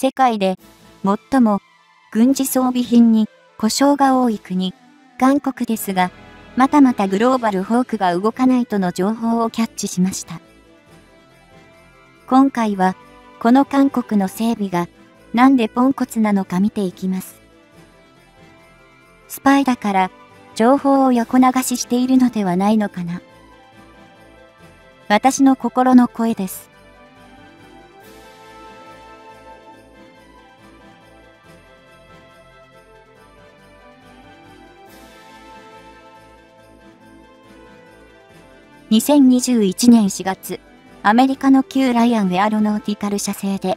世界で最も軍事装備品に故障が多い国、韓国ですが、またまたグローバルホークが動かないとの情報をキャッチしました。今回は、この韓国の整備がなんでポンコツなのか見ていきます。スパイだから情報を横流ししているのではないのかな。私の心の声です。2021年4月、アメリカの旧ライアンウェアロノーティカル社製で、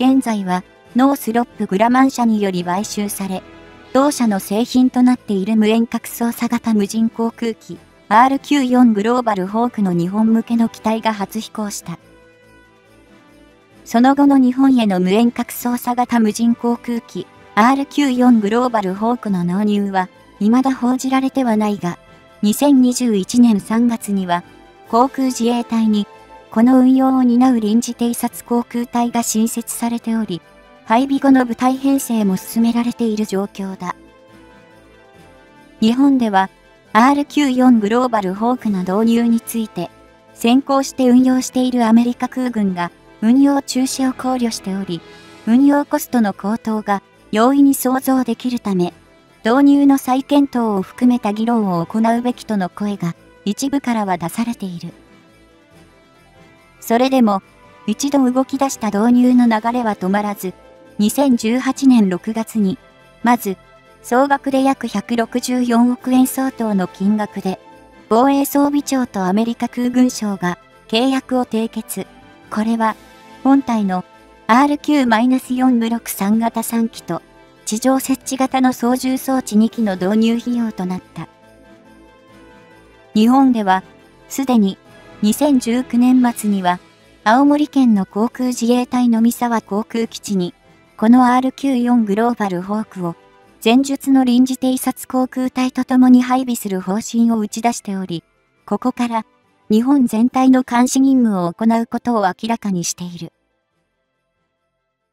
現在はノースロップグラマン社により買収され、同社の製品となっている無遠隔操作型無人航空機 RQ4 グローバルホークの日本向けの機体が初飛行した。その後の日本への無遠隔操作型無人航空機 RQ4 グローバルホークの納入は未だ報じられてはないが、2021年3月には航空自衛隊にこの運用を担う臨時偵察航空隊が新設されており、配備後の部隊編成も進められている状況だ。日本では RQ4 グローバルホークの導入について、先行して運用しているアメリカ空軍が運用中止を考慮しており、運用コストの高騰が容易に想像できるため、導入の再検討を含めた議論を行うべきとの声が一部からは出されている。それでも、一度動き出した導入の流れは止まらず、2018年6月に、まず、総額で約164億円相当の金額で、防衛装備庁とアメリカ空軍省が契約を締結。これは、本体の RQ-4 ブロック3型3機と、地上設置型の操縦装置2機の導入費用となった。日本では、すでに2019年末には、青森県の航空自衛隊の三沢航空基地にこの RQ4 グローバルホークを前述の臨時偵察航空隊と共に配備する方針を打ち出しており、ここから日本全体の監視任務を行うことを明らかにしている。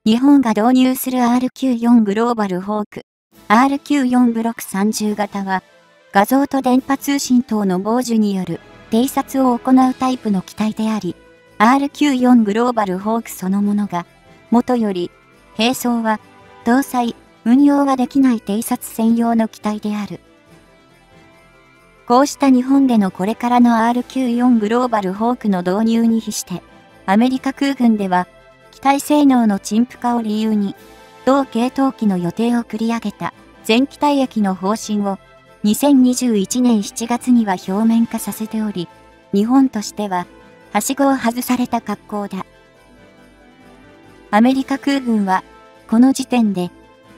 日本が導入する RQ4 グローバルホーク、RQ4 ブロック30型は、画像と電波通信等の傍受による偵察を行うタイプの機体であり、RQ4 グローバルホークそのものが、元より並走は、搭載、運用ができない偵察専用の機体である。こうした日本でのこれからの RQ4 グローバルホークの導入に比して、アメリカ空軍では、機体性能の陳腐化を理由に、同系統機の予定を繰り上げた全機体液の方針を2021年7月には表面化させており、日本としては、はしごを外された格好だ。アメリカ空軍は、この時点で、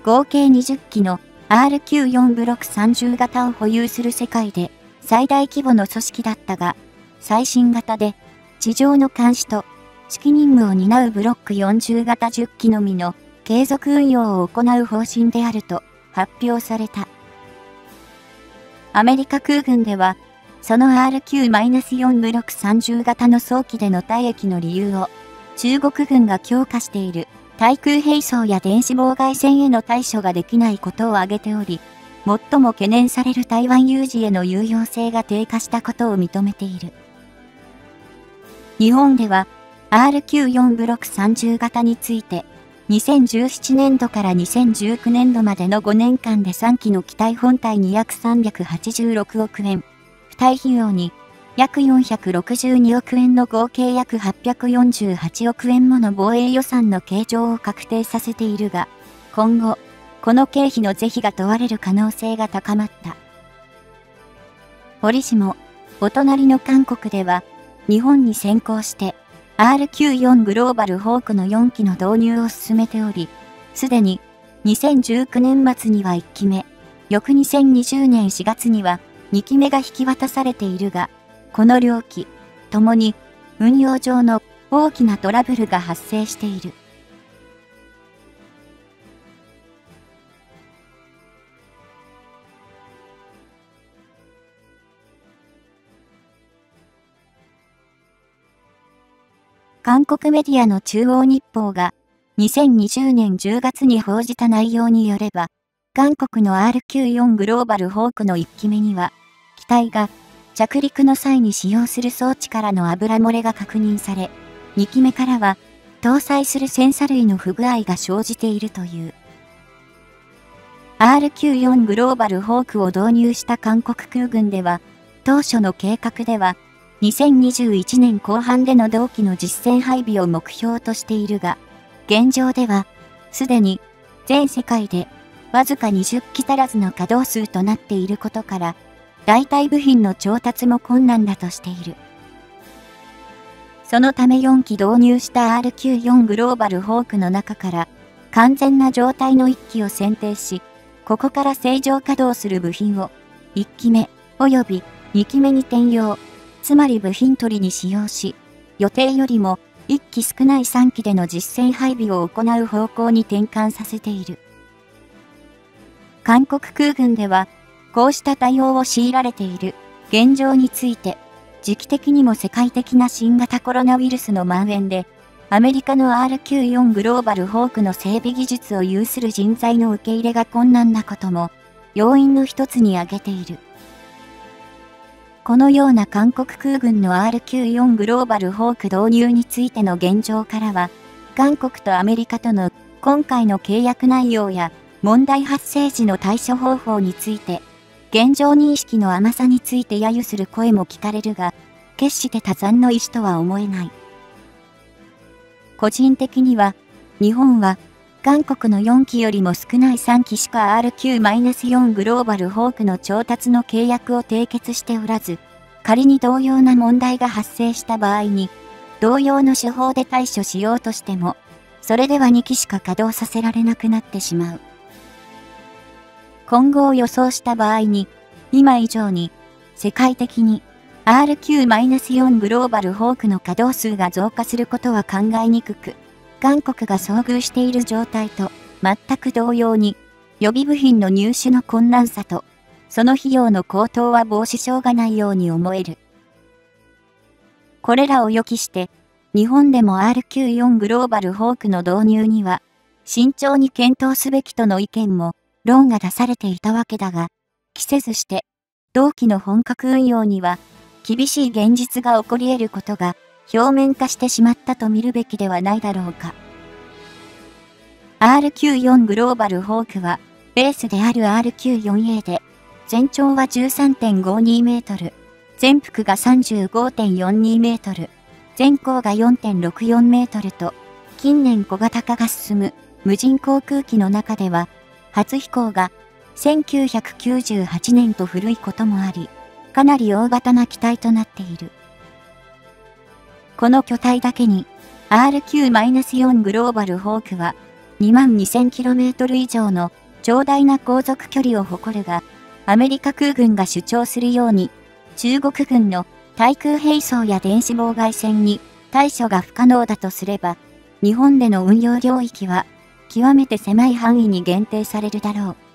合計20機の RQ4 ブロック30型を保有する世界で最大規模の組織だったが、最新型で地上の監視と指揮任務を担うブロック40型10機のみの継続運用を行う方針であると発表された。アメリカ空軍では、その RQ-4 ブロック30型の早期での退役の理由を中国軍が強化している対空兵装や電子妨害戦への対処ができないことを挙げており、最も懸念される台湾有事への有用性が低下したことを認めている。日本では RQ4 ブロック30型について、2017年度から2019年度までの5年間で3機の機体本体に約386億円、付帯費用に約462億円の合計約848億円もの防衛予算の計上を確定させているが、今後、この経費の是非が問われる可能性が高まった。折しも、お隣の韓国では、日本に先行して、RQ4 グローバルホークの4機の導入を進めており、すでに2019年末には1機目、翌2020年4月には2機目が引き渡されているが、この両機、ともに運用上の大きなトラブルが発生している。韓国メディアの中央日報が2020年10月に報じた内容によれば、韓国の RQ4 グローバルホークの1機目には、機体が着陸の際に使用する装置からの油漏れが確認され、2機目からは搭載するセンサ類の不具合が生じているという。RQ4 グローバルホークを導入した韓国空軍では、当初の計画では、2021年後半での同期の実戦配備を目標としているが、現状では、すでに全世界でわずか20機足らずの稼働数となっていることから、代替部品の調達も困難だとしている。そのため4機導入した RQ4 グローバルホークの中から完全な状態の1機を選定し、ここから正常稼働する部品を1機目及び2機目に転用、つまり部品取りに使用し、予定よりも1機少ない3機での実戦配備を行う方向に転換させている。韓国空軍では、こうした対応を強いられている現状について、時期的にも世界的な新型コロナウイルスの蔓延で、アメリカの RQ4 グローバルホークの整備技術を有する人材の受け入れが困難なことも、要因の一つに挙げている。このような韓国空軍の RQ4 グローバルホーク導入についての現状からは、韓国とアメリカとの今回の契約内容や問題発生時の対処方法について、現状認識の甘さについて揶揄する声も聞かれるが、決して多山の意思とは思えない。個人的には、日本は、韓国の4機よりも少ない3機しか RQ-4 グローバルホークの調達の契約を締結しておらず、仮に同様な問題が発生した場合に、同様の手法で対処しようとしても、それでは2機しか稼働させられなくなってしまう。今後を予想した場合に、今以上に世界的に RQ-4 グローバルホークの稼働数が増加することは考えにくく、韓国が遭遇している状態と全く同様に、予備部品の入手の困難さと、その費用の高騰は防止しょうがないように思える。これらを予期して、日本でも RQ4 グローバルホークの導入には、慎重に検討すべきとの意見も論が出されていたわけだが、期せずして、同期の本格運用には、厳しい現実が起こり得ることが表面化してしまったと見るべきではないだろうか。RQ4 グローバルホークは、ベースである RQ4A で、全長は13.52メートル、全幅が35.42メートル、全高が4.64メートルと、近年小型化が進む無人航空機の中では初飛行が1998年と古いこともあり、かなり大型な機体となっている。この巨体だけに RQ-4 グローバルホークは 22,000km 以上の長大な航続距離を誇るが、アメリカ空軍が主張するように、中国軍の対空兵装や電子妨害戦に対処が不可能だとすれば、日本での運用領域は極めて狭い範囲に限定されるだろう。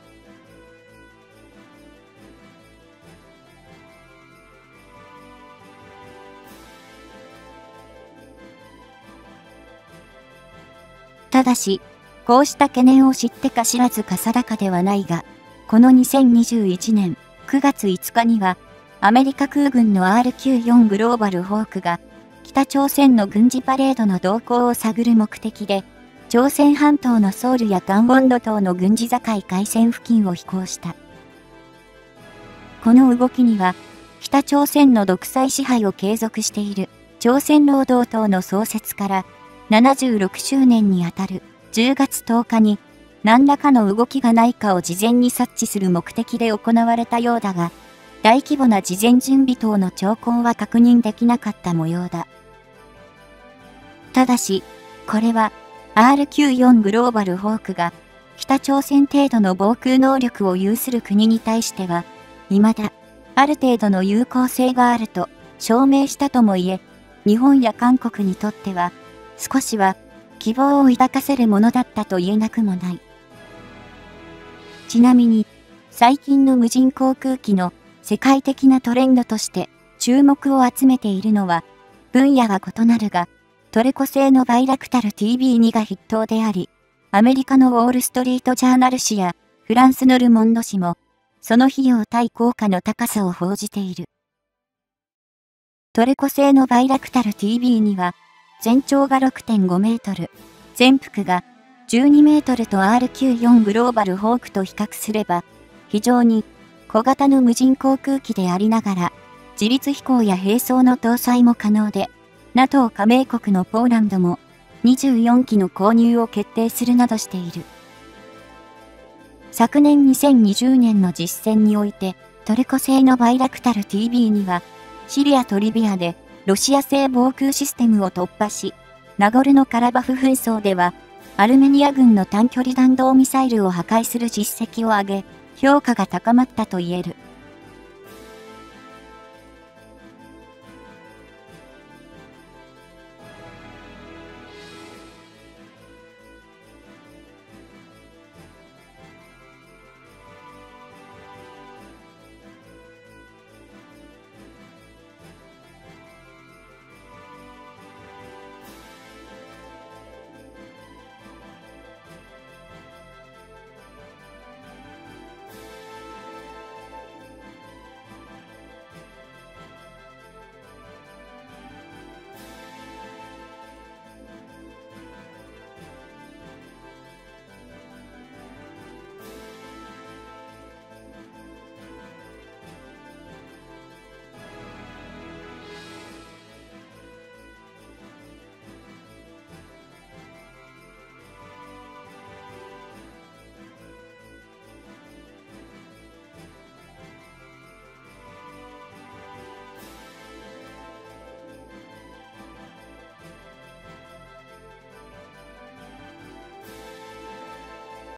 ただし、こうした懸念を知ってか知らずか定かではないが、この2021年9月5日には、アメリカ空軍の RQ4 グローバルホークが、北朝鮮の軍事パレードの動向を探る目的で、朝鮮半島のソウルやカンウォンド島の軍事境界線付近を飛行した。この動きには、北朝鮮の独裁支配を継続している朝鮮労働党の創設から76周年にあたる10月10日に何らかの動きがないかを事前に察知する目的で行われたようだが、大規模な事前準備等の兆候は確認できなかった模様だ。ただし、これは RQ4 グローバルホークが北朝鮮程度の防空能力を有する国に対しては、未だある程度の有効性があると証明したとも言え、日本や韓国にとっては少しは希望を抱かせるものだったと言えなくもない。ちなみに、最近の無人航空機の世界的なトレンドとして注目を集めているのは、分野は異なるが、トルコ製のバイラクタル TB2 が筆頭であり、アメリカのウォールストリートジャーナル紙やフランスのルモンド紙も、その費用対効果の高さを報じている。トルコ製のバイラクタル TB2 は、全長が6.5メートル、全幅が12メートルと RQ4 グローバルホークと比較すれば、非常に小型の無人航空機でありながら、自立飛行や並走の搭載も可能で、NATO 加盟国のポーランドも24機の購入を決定するなどしている。昨年2020年の実戦において、トルコ製のバイラクタル TB には、シリアとリビアでロシア製防空システムを突破し、ナゴルノカラバフ紛争ではアルメニア軍の短距離弾道ミサイルを破壊する実績を上げ、評価が高まったと言える。